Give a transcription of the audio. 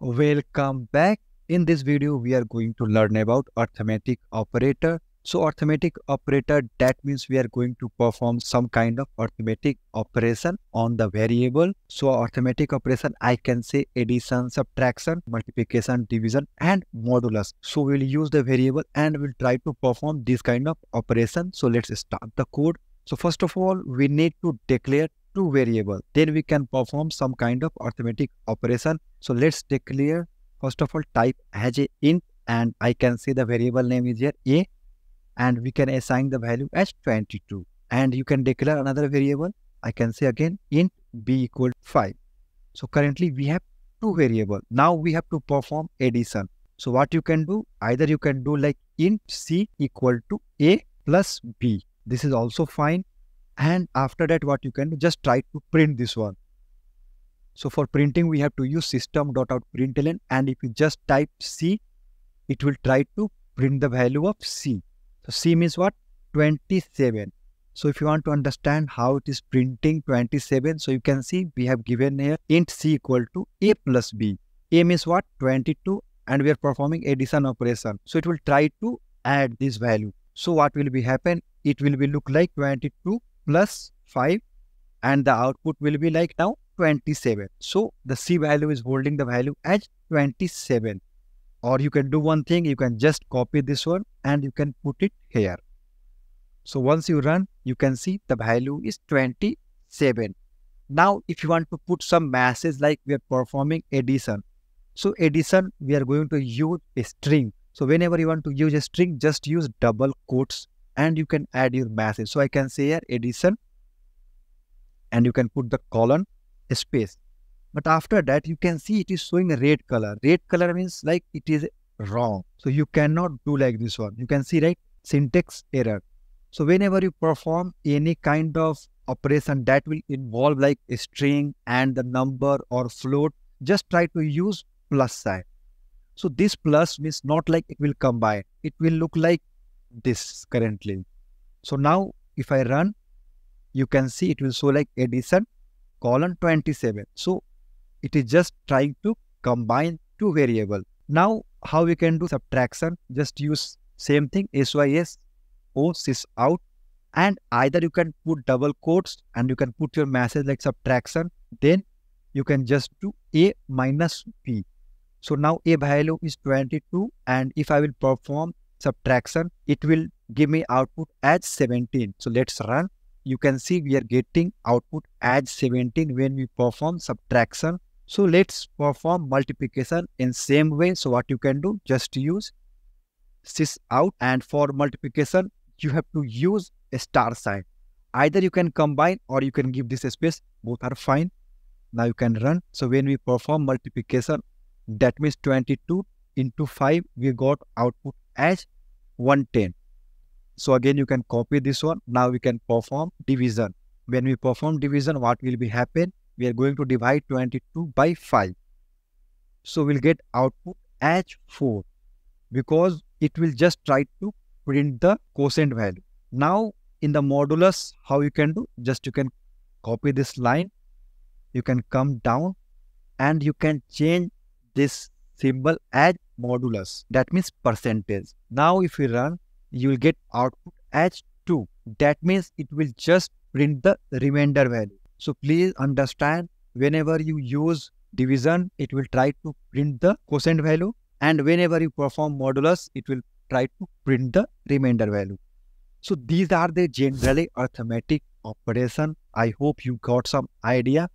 Welcome back. In this video, we are going to learn about arithmetic operator. So arithmetic operator, that means we are going to perform some kind of arithmetic operation on the variable. So arithmetic operation, I can say addition, subtraction, multiplication, division and modulus. So we'll use the variable and we'll try to perform this kind of operation. So let's start the code. So first of all, we need to declare two variable. Then we can perform some kind of arithmetic operation. So let's declare first of all type as a int and I can say the variable name is here a and we can assign the value as 22 and you can declare another variable. I can say again int b equal 5 so currently we have two variable. Now we have to perform addition. So what you can do? Either you can do like int c equal to a plus b. This is also fine and after that what you can do just try to print this one so for printing we have to use system.out.println and if you just type c it will try to print the value of c so C means what? 27. So if you want to understand how it is printing 27, so you can see we have given here int C equal to A plus B. A means what? 22 and we are performing addition operation. So it will try to add this value. So what will be happen? It will be look like 22 plus 5 and the output will be like now 27. So the C value is holding the value as 27 or you can do one thing you can just copy this one and you can put it here. So once you run you can see the value is 27 now if you want to put some message like we are performing addition. So addition we are going to use a string. So whenever you want to use a string just use double quotes and you can add your message so i can say here addition and you can put the colon space but after that, you can see it is showing a red color. Red color means like it is wrong. So you cannot do like this one. You can see right syntax error. So whenever you perform any kind of operation that will involve like a string and the number or float, just try to use plus sign. So this plus means not like it will combine. It will look like this currently. So now if I run, you can see it will show like addition colon 27. So it is just trying to combine two variable. Now, how we can do subtraction? Just use same thing, sys o sys out and either you can put double quotes and you can put your message like subtraction. Then you can just do a minus b. So now a value is 22 and if I will perform subtraction, it will give me output as 17. So let's run. You can see we are getting output as 17 when we perform subtraction so let's perform multiplication in same way. So what you can do, just use sys out and for multiplication, you have to use a star sign. Either you can combine or you can give this space, both are fine. Now you can run. So when we perform multiplication, that means 22 into 5, we got output as 110. So again, you can copy this one. Now we can perform division. When we perform division, what will be happen? we are going to divide 22 by 5. So we'll get output as 4 because it will just try to print the quotient value. Now in the modulus, how you can do? Just you can copy this line, you can come down and you can change this symbol as modulus. That means percentage. Now if you run, you will get output as 2. That means it will just print the remainder value. So please understand whenever you use division, it will try to print the quotient value and whenever you perform modulus, it will try to print the remainder value. So these are the generally arithmetic operation. I hope you got some idea.